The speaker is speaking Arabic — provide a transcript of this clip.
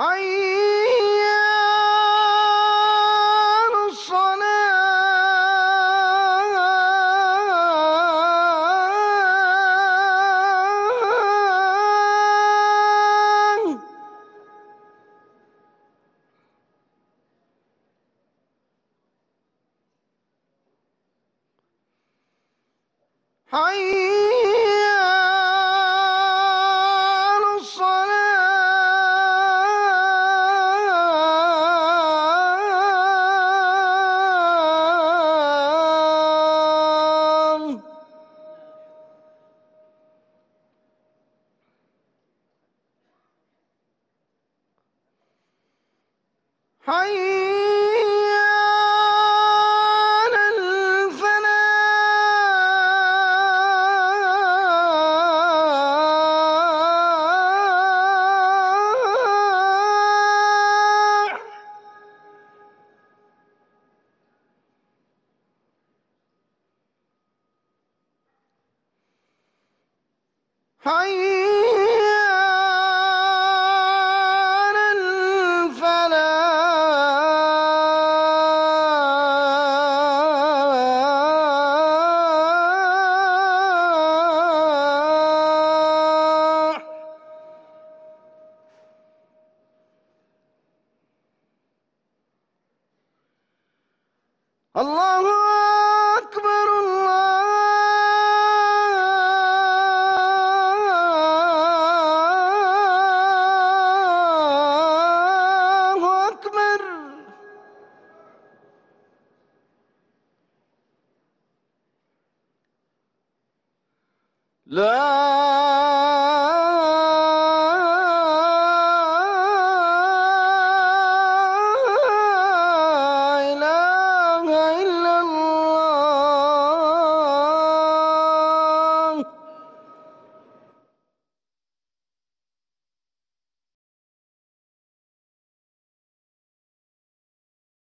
حي على الصلاة حي حي على الفلاح love.